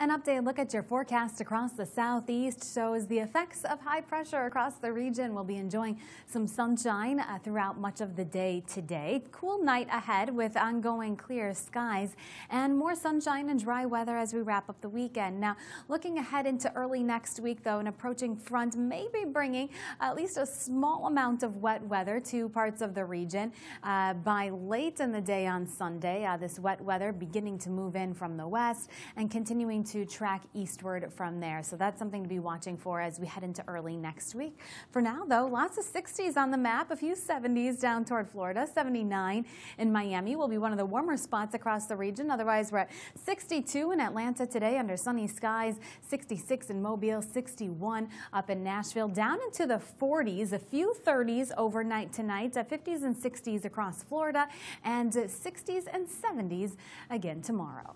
An updated look at your forecast across the southeast shows the effects of high pressure across the region. We'll be enjoying some sunshine uh, throughout much of the day today. Cool night ahead with ongoing clear skies and more sunshine and dry weather as we wrap up the weekend. Now, looking ahead into early next week, though, an approaching front may be bringing at least a small amount of wet weather to parts of the region. Uh, by late in the day on Sunday, uh, this wet weather beginning to move in from the west and continuing to track eastward from there. So that's something to be watching for as we head into early next week. For now, though, lots of 60s on the map, a few 70s down toward Florida, 79 in Miami will be one of the warmer spots across the region. Otherwise, we're at 62 in Atlanta today under sunny skies, 66 in Mobile, 61 up in Nashville, down into the 40s, a few 30s overnight tonight, uh, 50s and 60s across Florida, and uh, 60s and 70s again tomorrow.